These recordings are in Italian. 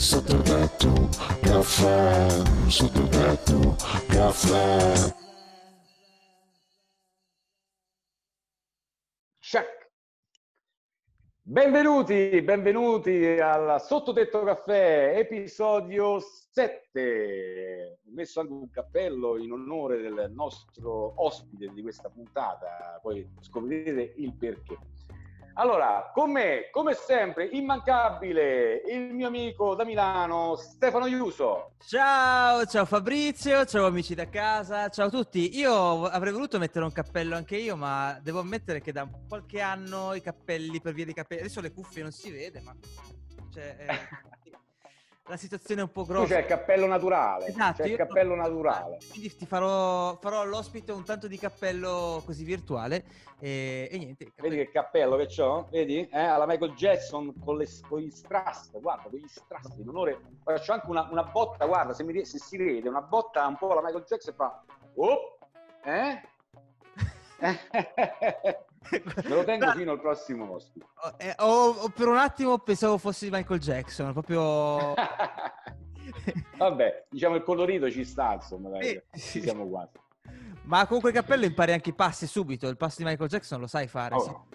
Sottotetto caffè, sottotetto caffè. Check. Benvenuti, benvenuti al Sottotetto Caffè, episodio 7. Ho messo anche un cappello in onore del nostro ospite di questa puntata, poi scoprirete il perché. Allora, con me, come sempre, immancabile, il mio amico da Milano, Stefano Iuso. Ciao, ciao Fabrizio, ciao amici da casa, ciao a tutti. Io avrei voluto mettere un cappello anche io, ma devo ammettere che da qualche anno i cappelli, per via dei capelli, adesso le cuffie non si vede, ma... Cioè, eh, la situazione è un po' grossa. Tu c'è il cappello naturale. Esatto, c'è il io- cappello naturale. Quindi ti farò, farò all'ospite un tanto di cappello così virtuale e, e niente. i Vedi che cappello che ho? Vedi? Eh, alla Michael Jackson con, le, con gli strass, guarda, con gli strass, in onore. Faccio anche una, una botta, guarda, se, mi, se si vede, una botta un po' alla Michael Jackson e fa... Oh, eh? Me lo tengo fino al prossimo ospite. Oh, eh, oh, per un attimo pensavo fossi Michael Jackson, proprio... Vabbè, diciamo il colorito ci sta, insomma, dai, ci siamo quasi. Ma comunque il cappello impari anche i passi subito. Il passo di Michael Jackson lo sai fare. Oh.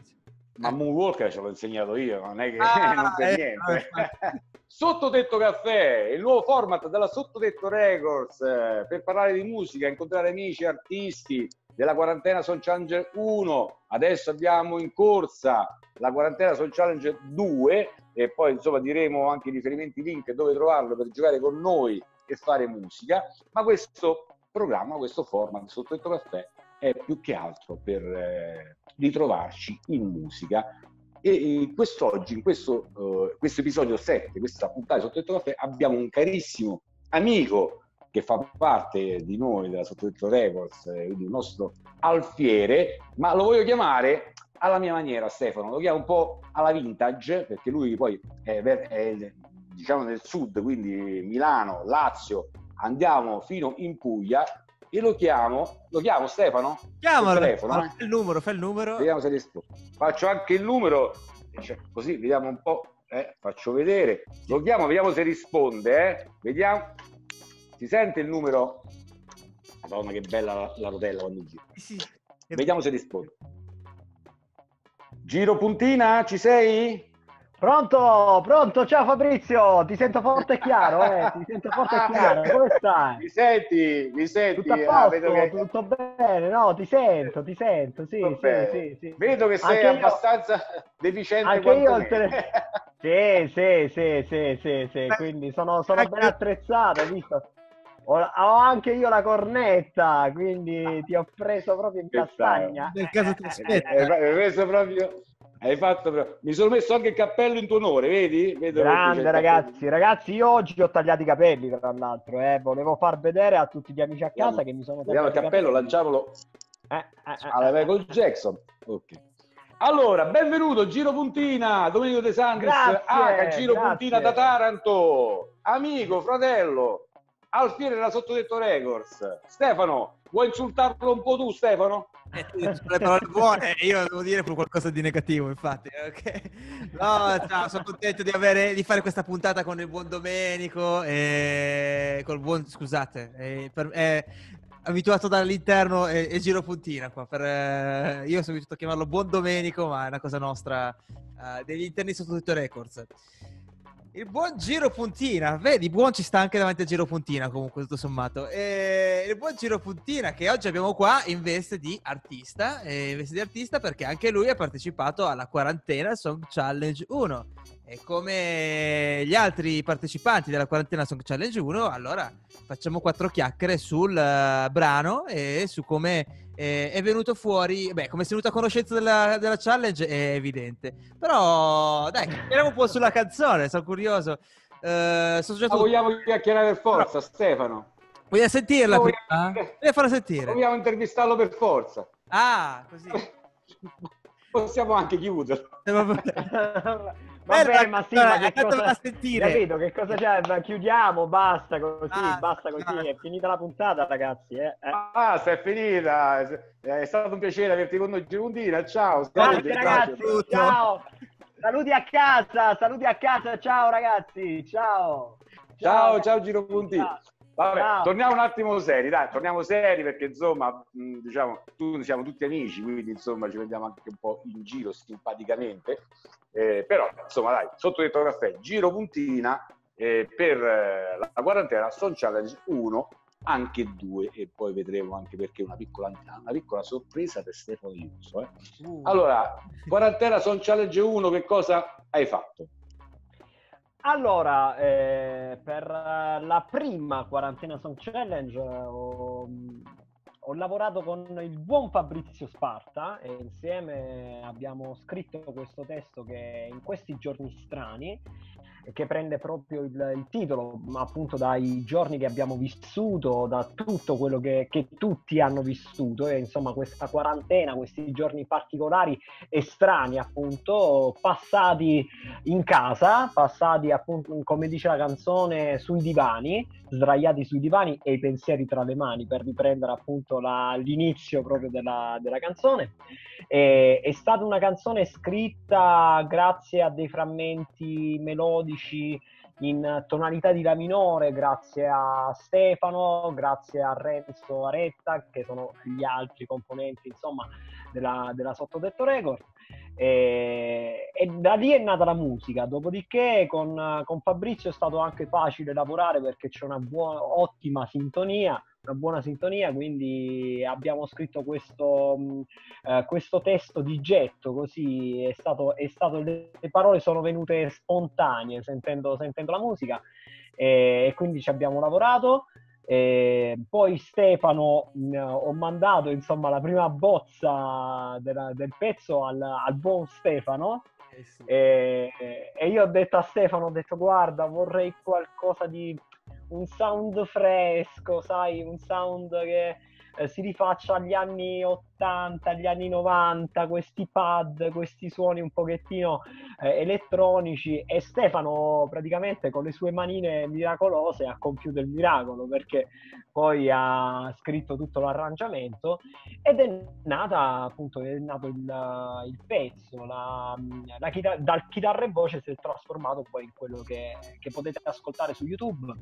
Ma Moonwalker ce l'ho insegnato io, non è che Ah, non per eh, niente. no, Sottotetto Caffè, il nuovo format della Sottotetto Records eh, per parlare di musica, incontrare amici, artisti della quarantena Sound Challenge 1. Adesso abbiamo in corsa la quarantena Sound Challenge 2 e poi insomma diremo anche i riferimenti link dove trovarlo per giocare con noi e fare musica. Ma questo programma, questo format Sottotetto Caffè è più che altro per eh, ritrovarci in musica e eh, quest'oggi, in questo, eh, questo episodio 7, questa puntata di Sottotetto Caffè, abbiamo un carissimo amico che fa parte di noi, della Sottotetto Records, eh, quindi il nostro alfiere, ma lo voglio chiamare alla mia maniera, Stefano, lo chiamo un po' alla vintage, perché lui poi è, è, diciamo nel sud, quindi Milano, Lazio, andiamo fino in Puglia e lo chiamo, lo chiamo Stefano? Chiamalo. Telefono, eh? Fai il numero, fai il numero. Vediamo se risponde. Faccio anche il numero, cioè, così vediamo un po'. eh, faccio vedere. Lo chiamo, vediamo se risponde. Eh. Vediamo. Si sente il numero? Madonna, che bella la, la rotella quando gira. Sì. Vediamo se risponde. Giro puntina, ci sei? Pronto, pronto, ciao Fabrizio, ti sento forte e chiaro, eh? ti sento forte e chiaro, come stai? Mi senti? Mi senti? Tutto a Ah, posto, vedo che... tutto bene, no, ti sento, ti sento, sì, sì, sì, sì. Vedo che sei Anche io- abbastanza deficiente Anche quanto io ho me. il tele- Sì, sì, sì, sì, sì, sì, quindi sono, sono Anche- ben attrezzato, visto? Ho, ho anche io la cornetta, quindi ti ho preso proprio in castagna. Nel caso ti Eh, aspetta. Hai fa- hai proprio... Hai proprio- Mi sono messo anche il cappello in tuo onore, vedi? Vedo Grande il ragazzi, ragazzi, io oggi ho tagliato i capelli tra l'altro, eh. volevo far vedere a tutti gli amici a casa che mi sono il tagliato i cappello, lanciamolo Eh, eh, eh, alla eh. Michael Jackson. Ok. Allora, benvenuto Giro Puntina, Domenico De Sandris, Grazie, ah, Giro grazie. Puntina da Taranto, amico, fratello, alfiere della Sottodetto Records. Stefano, vuoi insultarlo un po' tu, Stefano? Eh, le parole buone, io devo dire qualcosa di negativo, infatti. ok? No, ciao, sono contento di, avere, di fare questa puntata con il buon Domenico e col buon, scusate, eh, per- è abituato dall'interno e, e giro puntina qua. Per, eh, io sono abituato a chiamarlo buon Domenico, ma è una cosa nostra eh, degli interni sotto tutto records. Il buon Giro Puntina, vedi, buon ci sta anche davanti a Giro Puntina comunque tutto sommato. E il buon Giro Puntina che oggi abbiamo qua in veste di artista, in veste di artista perché anche lui ha partecipato alla quarantena Song Challenge 1. E come gli altri partecipanti della quarantena Song Challenge 1, allora facciamo quattro chiacchiere sul eh, brano e su come eh, è venuto fuori, beh, come sei venuto a conoscenza della, della challenge è evidente. Però dai, chiacchieriamo un po' sulla canzone, sono curioso. Eh, sono tutto. vogliamo chiacchierare per forza, Stefano. Vogliamo sentirla Vogliamo- prima? Devi farla sentire. Dobbiamo intervistarlo per forza. Ah, così. Possiamo anche chiuderlo. Eh, vabbè. Bella, ma sì, ma che andatevela cosa... a sentire. Capito, che cosa c'è? Ma Chiudiamo, basta così, Ah, basta così, ah. è finita la puntata ragazzi. Eh. eh. Ah, è finita. È stato un piacere averti con noi, Girondina. Ciao. Grazie ragazzi, ciao. ciao. Saluti a casa, saluti a casa, ciao ragazzi, ciao. Ciao, ciao Giro Punti. Ciao. Vabbè, Ciao. torniamo un attimo seri, dai, torniamo seri perché insomma, diciamo, tu siamo tutti amici, quindi insomma ci prendiamo anche un po' in giro simpaticamente. Eh, però insomma, dai, sotto detto caffè, Giro Puntina eh, per eh, la quarantena Stone Challenge 1, anche 2 e poi vedremo anche perché una piccola, una piccola sorpresa per Stefano Iuso. Eh. Uh. Allora, quarantena Stone Challenge 1, che cosa hai fatto? Allora, eh, per la prima quarantena Song Challenge eh, ho, ho lavorato con il buon Fabrizio Sparta e insieme abbiamo scritto questo testo che in questi giorni strani che prende proprio il, il titolo appunto dai giorni che abbiamo vissuto, da tutto quello che, che tutti hanno vissuto. E insomma questa quarantena, questi giorni particolari e strani appunto passati in casa, passati appunto come dice la canzone sui divani, sdraiati sui divani e i pensieri tra le mani per riprendere appunto la- l'inizio proprio della, della canzone. E- è stata una canzone scritta grazie a dei frammenti melodici in tonalità di La minore, grazie a Stefano, grazie a Renzo Aretta, che sono gli altri componenti insomma della, della Sottotetto Record. E, e da lì è nata la musica. Dopodiché, con, con Fabrizio è stato anche facile lavorare perché c'è una buona, ottima sintonia. Una buona sintonia, quindi abbiamo scritto questo, eh, questo testo di getto. Così è stato, è stato, le, le parole sono venute spontanee sentendo, sentendo la musica, e, e quindi ci abbiamo lavorato. E poi Stefano mh, ho mandato insomma la prima bozza della- del pezzo al, al buon Stefano Eh sì. e, e io ho detto a Stefano ho detto guarda vorrei qualcosa di un sound fresco sai un sound che eh, si rifaccia agli anni 80 agli anni 90 questi pad questi suoni un pochettino eh, elettronici e Stefano praticamente con le sue manine miracolose ha compiuto il miracolo perché poi ha scritto tutto l'arrangiamento ed è nata appunto è nato il, il pezzo la, la chitar- dal chitarra e voce si è trasformato poi in quello che, che potete ascoltare su YouTube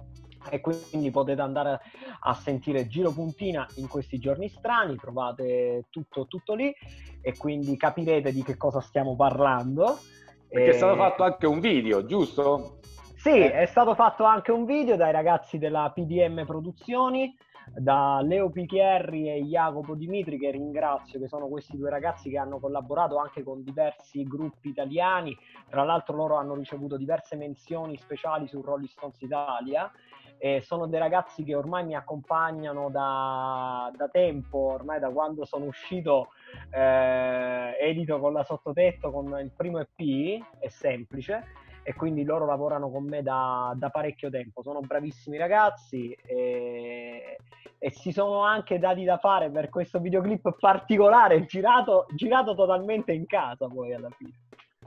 e quindi potete andare a sentire Giro Puntina in questi giorni strani trovate tutto, tutto lì e quindi capirete di che cosa stiamo parlando Perché è E- stato fatto anche un video, giusto? sì, è stato fatto anche un video dai ragazzi della PDM Produzioni, da Leo Picchierri e Jacopo Dimitri, che ringrazio, che sono questi due ragazzi che hanno collaborato anche con diversi gruppi italiani. Tra l'altro loro hanno ricevuto diverse menzioni speciali su Rolling Stones Italia. E sono dei ragazzi che ormai mi accompagnano da, da tempo, ormai da quando sono uscito eh, edito con la sottotetto con il primo EP, è semplice e quindi loro lavorano con me da, da parecchio tempo. Sono bravissimi ragazzi e, e si sono anche dati da fare per questo videoclip particolare, girato, girato totalmente in casa poi alla fine.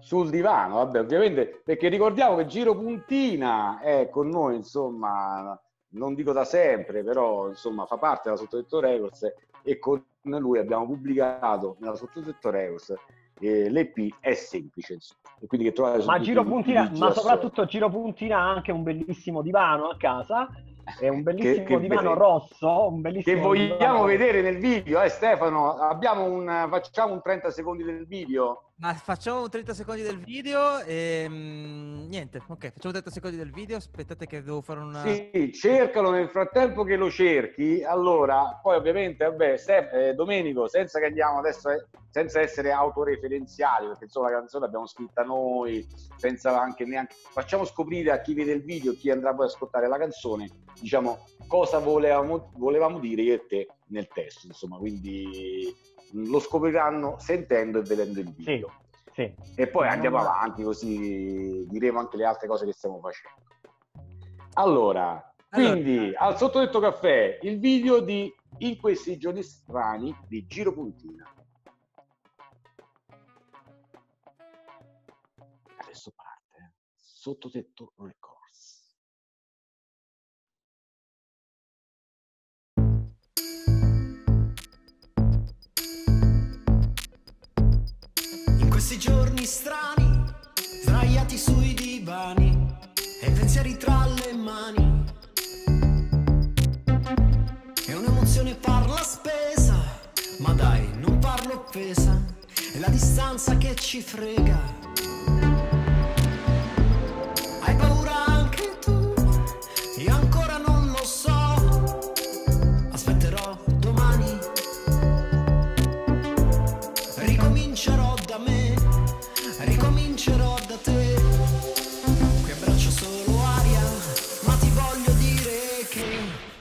Sul divano, vabbè, ovviamente, perché ricordiamo che Giro Puntina è con noi, insomma, non dico da sempre, però insomma fa parte della Sottotetto Records e con lui abbiamo pubblicato nella Sottotetto Records eh, l'EP è semplice, insomma, e quindi che trovate Ma Giro Puntina, ma soprattutto Giro Puntina ha anche un bellissimo divano a casa, è un bellissimo Che- che divano vede- rosso, un che bellissimo vogliamo divano- vedere nel video, eh Stefano? Abbiamo un, facciamo un 30 secondi del video. Ma facciamo un 30 secondi del video e mm, niente, ok, facciamo 30 secondi del video, aspettate che devo fare una... Sì, cercalo nel frattempo che lo cerchi. Allora, poi ovviamente, vabbè, Stef- eh, Domenico, senza che andiamo adesso, eh, senza essere autoreferenziali, perché insomma la canzone l'abbiamo scritta noi, senza anche neanche. Facciamo scoprire a chi vede il video, chi andrà poi ad ascoltare la canzone, diciamo cosa volevamo, volevamo dire io e te nel testo, insomma, quindi lo scopriranno sentendo e vedendo il Sì, video. sì. E poi andiamo avanti, così diremo anche le altre cose che stiamo facendo. Allora, quindi al sottodetto caffè, il video di In questi giorni strani di Giro Puntina. Adesso parte Sottotetto Records. In questi giorni strani sdraiati sui divani e pensieri tra le mani. E un'emozione parla spesa, ma dai, non parlo offesa, è la distanza che ci frega.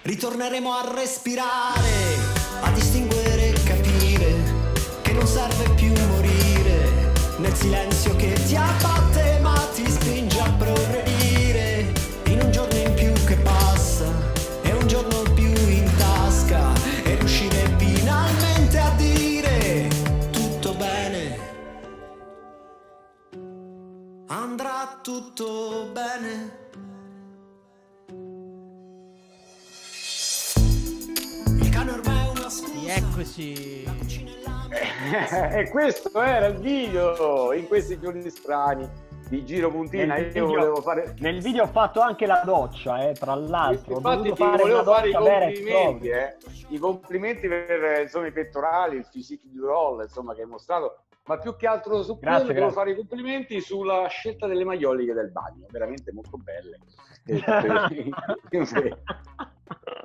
Ritorneremo a respirare, a distinguere e capire che non serve più morire nel silenzio che ti abbatte ma ti spinge a progredire. In un giorno in più che passa e un giorno più in tasca e riuscire finalmente a dire tutto bene. Andrà tutto bene eccoci. la cucina e questo era il video in questi giorni strani di Giro Puntina. Nel Io video- volevo fare. Nel video ho fatto anche la doccia, eh, tra l'altro. Ho Infatti, ti fare volevo fare i complimenti, eh. i complimenti per eh, insomma, i pettorali, il physique du roll insomma, che hai mostrato, ma più che altro su Grazie, quello devo grazie. fare i complimenti sulla scelta delle maioliche del bagno, veramente molto belle.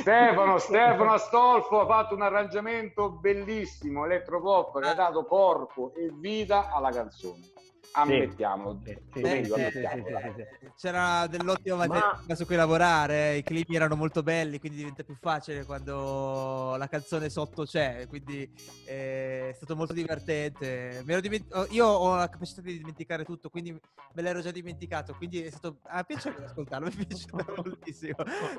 Stefano, Stefano Astolfo ha fatto un arrangiamento bellissimo, electropop, che ha dato corpo e vita alla canzone. Ammettiamolo. Sì, sì, Domenico, sì, sì, ammettiamolo. sì, sì, sì. C'era dell'ottimo Ma- materiale su cui lavorare, i clip erano molto belli, quindi diventa più facile quando la canzone sotto c'è, quindi eh, è stato molto divertente. Diment- oh, io ho la capacità di dimenticare tutto, quindi me l'ero già dimenticato, quindi è stato a piacere ascoltarlo, mi è piaciuto moltissimo.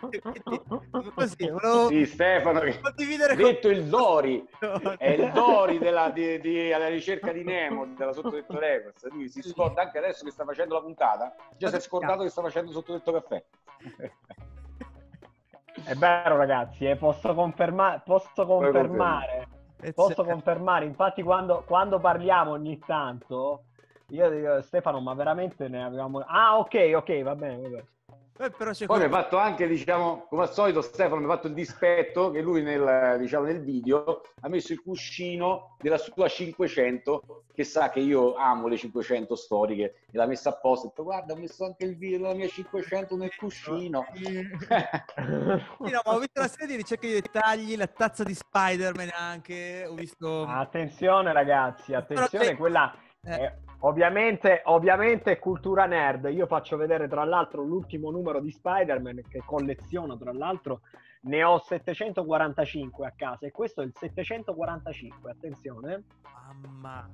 Quindi, così, volevo Sì, Stefano, che condividere con detto il Dori, è il Dori della, di, di- alla ricerca di Nemo, della Sottodetto Records. Lui si scorda anche adesso che sta facendo la puntata, già si è scordato che sta facendo Sottodetto Caffè. È vero, ragazzi, eh, posso, conferma- posso confermare. Posso confermare, infatti, quando, quando parliamo ogni tanto, io dico Stefano, ma veramente ne avevamo. Ah, ok, ok, va bene, va bene. Eh, però Poi mi ha fatto anche, diciamo, come al solito, Stefano mi ha fatto il dispetto che lui nel, diciamo, nel video ha messo il cuscino della sua 500, che sa che io amo le 500 storiche, e l'ha messa apposta. Ha detto, guarda, ho messo anche il video della mia 500 nel cuscino. Sì, no, ma ho visto la serie di ricerca di dettagli, la tazza di Spider-Man anche, ho visto... Attenzione, ragazzi, attenzione, Però te- quella. Eh. eh, ovviamente, ovviamente è cultura nerd. Io faccio vedere, tra l'altro, l'ultimo numero di Spider-Man che colleziono, tra l'altro. Ne ho 745 a casa e questo è il 745, attenzione. Mamma...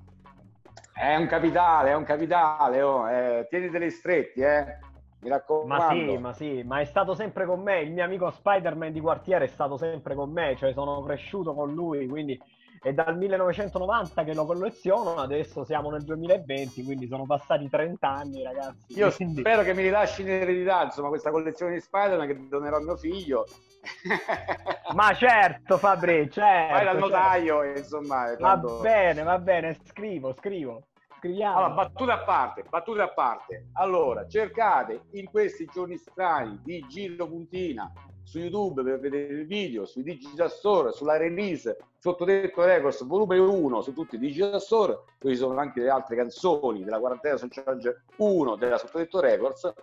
È un capitale, è un capitale, oh, eh, tieniteli stretti, eh. Mi Ma raccomando. sì, ma sì, ma è stato sempre con me. Il mio amico Spider-Man di quartiere è stato sempre con me, cioè sono cresciuto con lui, quindi è dal 1990 che lo colleziono, adesso siamo nel 2020, quindi sono passati 30 anni, ragazzi. Io quindi- spero che mi rilasci in eredità, insomma, questa collezione di Spider-Man che donerò a mio figlio. Ma certo, Fabri, certo. Vai dal certo. notaio, e, insomma. Va tanto- bene, va bene, scrivo, scrivo. Scriviamo. Allora, battute a parte, battute a parte. Allora, cercate in questi giorni strani di Giro Puntina su YouTube per vedere il video, sui Digital Store, sulla release Sottodetto Records volume 1 su tutti i Digital Store, dove ci sono anche le altre canzoni della quarantena Social 1 della Sottodetto Records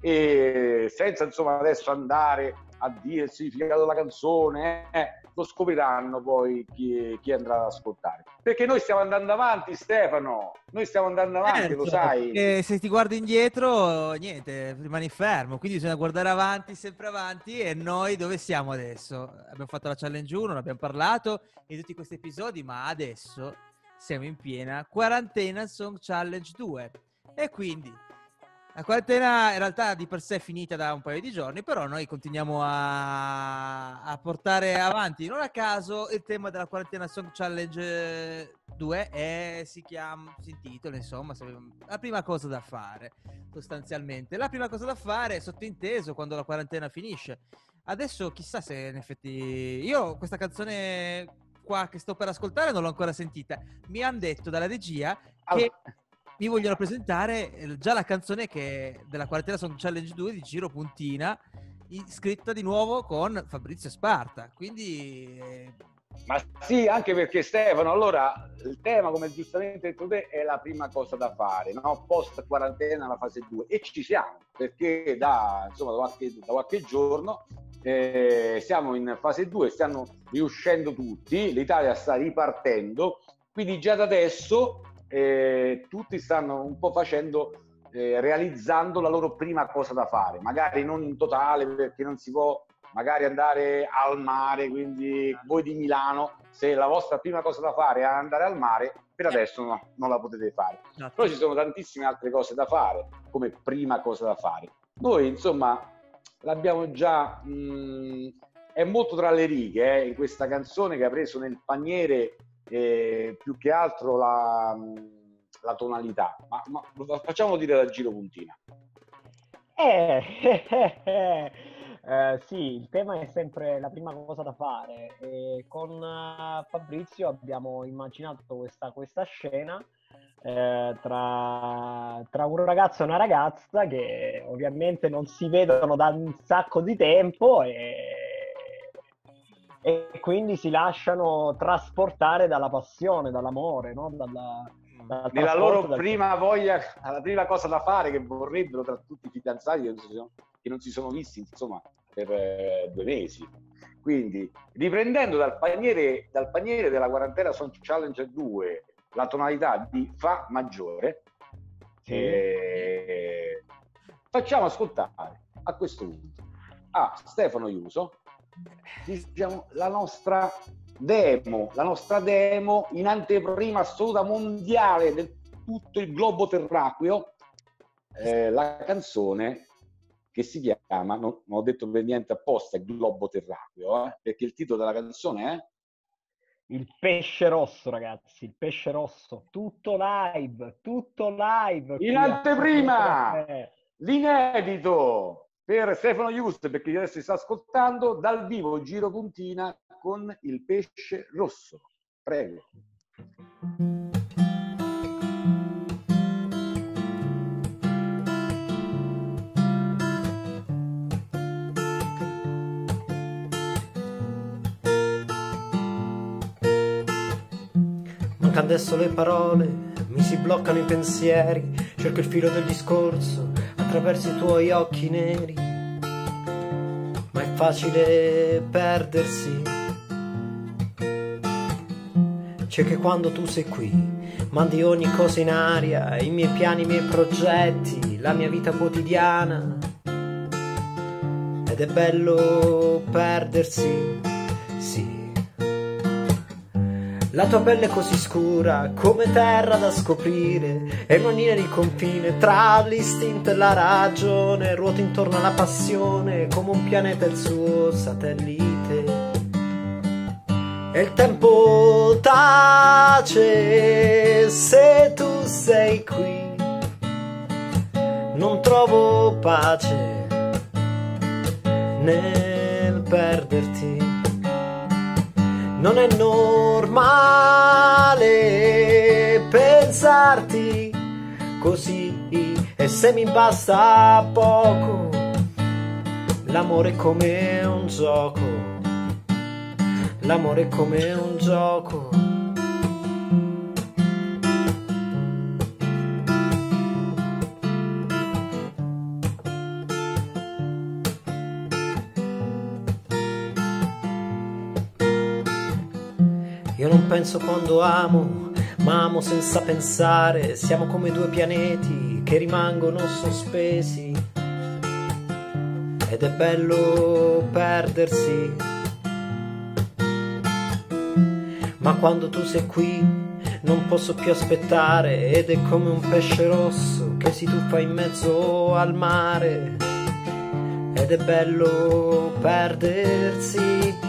e senza insomma adesso andare a dire il significato della canzone, eh, lo scopriranno poi chi, chi andrà ad ascoltare. Perché noi stiamo andando avanti, Stefano, noi stiamo andando avanti, lo Certo, sai. perché se ti guardi indietro, niente, rimani fermo. Quindi bisogna guardare avanti, sempre avanti. E noi dove siamo adesso? Abbiamo fatto la challenge 1, ne abbiamo parlato in tutti questi episodi, ma adesso siamo in piena quarantena Song Challenge 2. E quindi la quarantena in realtà di per sé è finita da un paio di giorni, però noi continuiamo a, a portare avanti. Non a caso il tema della quarantena Song Challenge 2 è, si chiama, si intitola, insomma, la prima cosa da fare, sostanzialmente. La prima cosa da fare è sottinteso quando la quarantena finisce. Adesso chissà se in effetti... Io questa canzone qua che sto per ascoltare non l'ho ancora sentita. Mi hanno detto dalla regia che Allora, mi vogliono presentare eh, già la canzone che della quarantena Song Challenge 2 di Giro Puntina, scritta di nuovo con Fabrizio Sparta. Quindi eh, Ma sì, anche perché Stefano, allora il tema, come giustamente detto te, è la prima cosa da fare, no? Post quarantena la fase 2 e ci siamo, perché da, insomma, da, qualche, da qualche giorno eh, siamo in fase 2, stanno riuscendo tutti, l'Italia sta ripartendo, quindi già da adesso eh, tutti stanno un po' facendo, eh, realizzando la loro prima cosa da fare, magari non in totale perché non si può magari andare al mare, quindi voi di Milano, se la vostra prima cosa da fare è andare al mare, per adesso no, non la potete fare. esatto. Però ci sono tantissime altre cose da fare, come prima cosa da fare. Noi, insomma, l'abbiamo già... mh, è molto tra le righe, eh, in questa canzone che ha preso nel paniere eh, più che altro la, la tonalità. Ma, ma facciamo dire da Giro Puntina. Eh, eh, sì, il tema è sempre la prima cosa da fare. E con eh, Fabrizio abbiamo immaginato questa, questa scena eh, tra, tra un ragazzo e una ragazza che ovviamente non si vedono da un sacco di tempo e, e quindi si lasciano trasportare dalla passione, dall'amore, no? Dalla, dal Nella loro dal- prima voglia, la prima cosa da fare che vorrebbero tra tutti i fidanzati che non si sono, non si sono visti, insomma, per eh, due mesi. Quindi, riprendendo dal paniere, dal paniere della quarantena Song Challenge 2 la tonalità di Fa maggiore, Sì. eh, facciamo ascoltare a questo punto a Stefano Iuso diciamo, la nostra demo, la nostra demo in anteprima assoluta mondiale del tutto il globo terracqueo, eh, la canzone che si chiama, non, non ho detto per niente apposta, il globo terracqueo, eh, perché il titolo della canzone è Il pesce rosso, ragazzi, il pesce rosso, tutto live, tutto live. a- anteprima! L'inedito per Stefano Just, per chi adesso si sta ascoltando, dal vivo Giro Puntina con il pesce rosso. Prego. Mancano adesso le parole, mi si bloccano i pensieri, cerco il filo del discorso attraverso i tuoi occhi neri. Ma è facile perdersi. C'è che quando tu sei qui, mandi ogni cosa in aria, i miei piani, i miei progetti, la mia vita quotidiana. Ed è bello perdersi, sì. La tua pelle è così scura come terra da scoprire e non linea di confine tra l'istinto e la ragione ruota intorno alla passione come un pianeta e il suo satellite. E il tempo tace se tu sei qui. Non trovo pace nel perderti non è normale pensarti così e se mi basta poco l'amore è come un gioco l'amore è come un gioco penso quando amo, ma amo senza pensare. Siamo come due pianeti che rimangono sospesi. Ed è bello perdersi. Ma quando tu sei qui non posso più aspettare ed è come un pesce rosso che si tuffa in mezzo al mare. Ed è bello perdersi.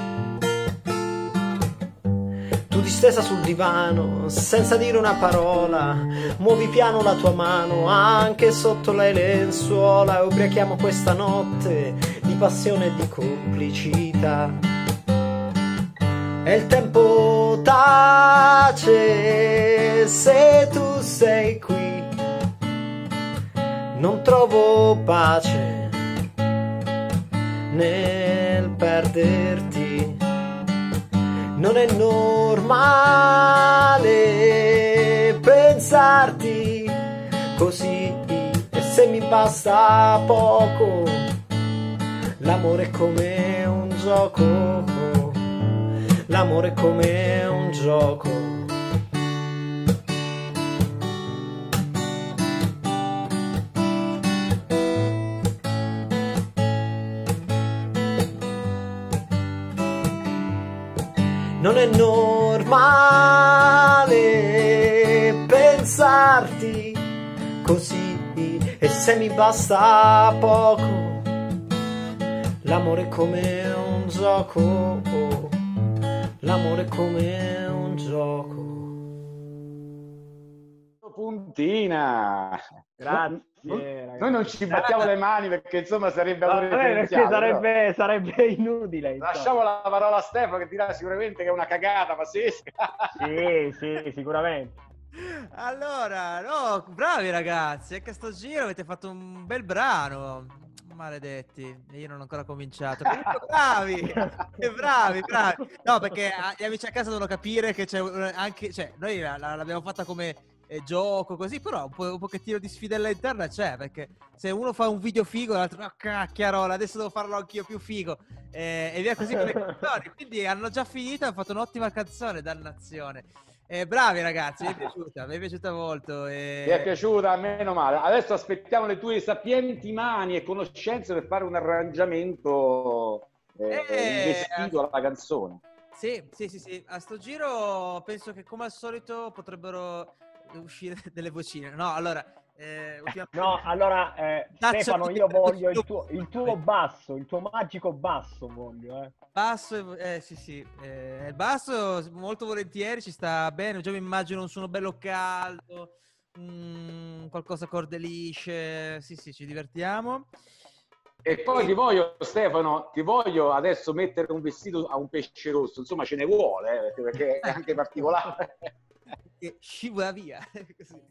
Tu distesa sul divano, senza dire una parola, muovi piano la tua mano, anche sotto le lenzuola, e ubriachiamo questa notte di passione e di complicità. E il tempo tace se tu sei qui, Non trovo pace nel perderti. Non è normale pensarti così e se mi basta poco l'amore è come un gioco. L'amore è come un gioco è normale pensarti così e se mi basta poco l'amore è come un gioco l'amore è come un Puntina. Grazie. Noi ragazzi. non ci battiamo le mani perché insomma sarebbe Vabbè, allora perché sarebbe, sarebbe inutile. insomma. Lasciamo la parola a Stefano che dirà sicuramente che è una cagata pazzesca. Sì, sì, sicuramente. Allora, no, bravi ragazzi, anche sto giro avete fatto un bel brano. Maledetti, io non ho ancora cominciato. Bravi, bravi, bravi. No, perché ah, gli amici a casa devono capire che c'è anche, cioè, noi la- la- l'abbiamo fatta come eh, gioco così, però un, po', un pochettino di sfidella interna c'è, perché se uno fa un video figo, l'altro, no, cacchiarola, adesso devo farlo anch'io più figo, eh, e via così con le canzoni. Quindi hanno già finito, hanno fatto un'ottima canzone, dannazione. Eh, bravi ragazzi, mi è piaciuta, mi è piaciuta molto. E... È piaciuta? Meno male. Adesso aspettiamo le tue sapienti mani e conoscenze per fare un arrangiamento eh, Eh, investito alla canzone. Sì, sì, sì, sì. A sto giro penso che come al solito potrebbero uscire delle vocine. No, allora... Eh, No, allora eh, Stefano, io voglio il tuo, il tuo basso, il tuo magico basso voglio, eh. Basso, eh, sì, sì. eh, il basso molto volentieri ci sta bene. Già mi immagino un suono bello caldo, mm, qualcosa corde lisce. Sì, sì, ci divertiamo. E poi ti voglio, Stefano, ti voglio adesso mettere un vestito a un pesce rosso. Insomma, ce ne vuole, eh, perché è anche particolare. che scivola via. Così.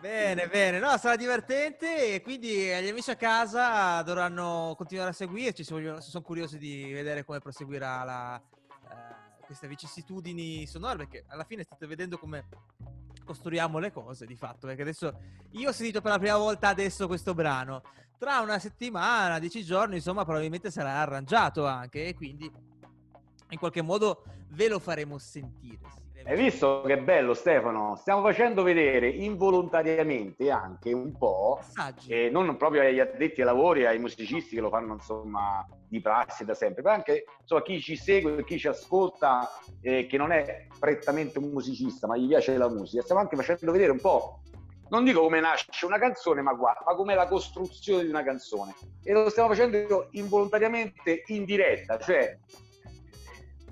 Bene, bene, no, sarà divertente e quindi gli amici a casa dovranno continuare a seguirci se, vogliono- se sono curiosi di vedere come proseguirà la, eh, queste vicissitudini sonore, perché alla fine state vedendo come costruiamo le cose di fatto, perché adesso io ho sentito per la prima volta adesso questo brano, tra una settimana, dieci giorni, insomma, probabilmente sarà arrangiato anche e quindi in qualche modo ve lo faremo sentire. sì. Hai visto che bello, Stefano? Stiamo facendo vedere involontariamente anche un po', e non proprio agli addetti ai lavori, ai musicisti che lo fanno insomma di prassi da sempre, ma anche insomma, chi ci segue, chi ci ascolta, eh, che non è prettamente un musicista, ma gli piace la musica. Stiamo anche facendo vedere un po', non dico come nasce una canzone, ma guarda, ma com'è la costruzione di una canzone. E lo stiamo facendo involontariamente in diretta, cioè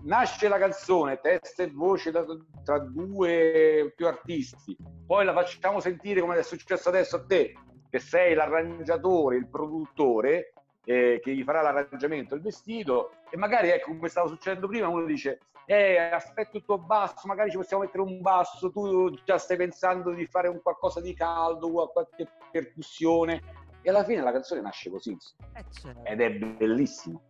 nasce la canzone, testa e voce da- tra due più artisti, poi la facciamo sentire come è successo adesso a te, che sei l'arrangiatore, il produttore, eh, che gli farà l'arrangiamento, il vestito, e magari, ecco, come stava succedendo prima, uno dice, eh, aspetto il tuo basso, magari ci possiamo mettere un basso, tu già stai pensando di fare un qualcosa di caldo, qualche percussione, e alla fine la canzone nasce così, Eh, certo. ed è bellissima.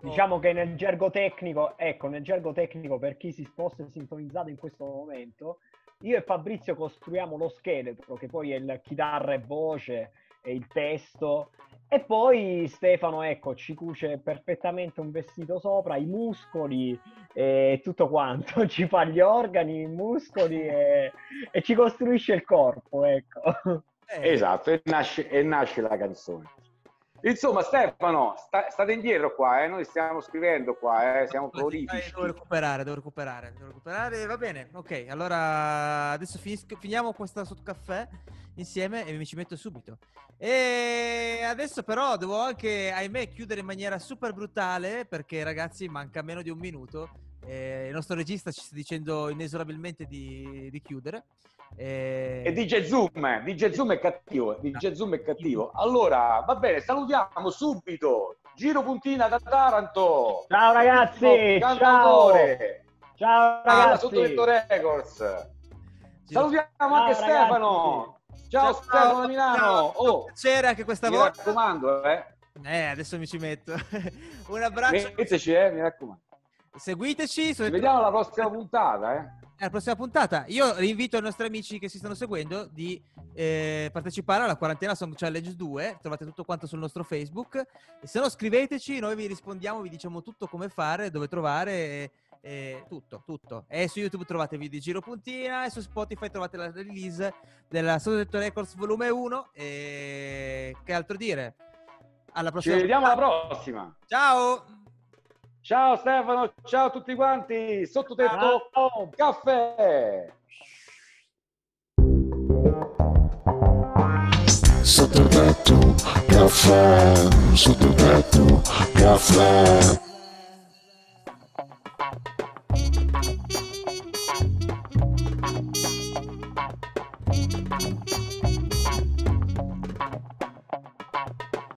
Diciamo che nel gergo tecnico, ecco, nel gergo tecnico per chi si fosse sintonizzato in questo momento, io e Fabrizio costruiamo lo scheletro, che poi è il chitarra e voce, e il testo, e poi Stefano, ecco, ci cuce perfettamente un vestito sopra, i muscoli e tutto quanto, ci fa gli organi, i muscoli e, e ci costruisce il corpo, ecco. Eh, Esatto, e nasce, e nasce la canzone. Insomma, Stefano, sta- state indietro qua, eh? noi stiamo scrivendo qua, eh? siamo prolifici. Devo recuperare, devo recuperare, devo recuperare. Va bene, ok. Allora adesso finisco- finiamo questa sotto caffè insieme e mi ci metto subito. E adesso però devo anche, ahimè, chiudere in maniera super brutale perché ragazzi manca meno di un minuto. E il nostro regista ci sta dicendo inesorabilmente di, di chiudere. E... E DJ Zoom, DJ Zoom è cattivo, DJ Zoom è cattivo. Allora, va bene, salutiamo subito Giro Puntina da Taranto. Ciao ragazzi, ciao! Ciao ragazzi! Sottotetto Records. Giro- Salutiamo Ciao, anche ragazzi. Stefano. Ciao Stefano Milano. Ciao, Oh, piacere anche questa mi volta. raccomando, eh. Eh, adesso mi ci metto. Un abbraccio. Metteci, eh, mi raccomando. Seguiteci. Ci vediamo alla prossima puntata, eh. alla prossima puntata. Io invito i nostri amici che si stanno seguendo di eh, partecipare alla quarantena Song Challenge 2. Trovate tutto quanto sul nostro Facebook. E se no, scriveteci, noi vi rispondiamo, vi diciamo tutto come fare, dove trovare. eh, tutto, tutto. E su YouTube trovate video di Giro Puntina e su Spotify trovate la release della Sottotetto Records volume 1. E che altro dire? Alla Ci prossima. vediamo alla prossima. Ciao! Ciao Stefano, ciao a tutti quanti, sottotetto, ah. caffè! Sotto Sottotetto, caffè, sotto sottotetto, caffè.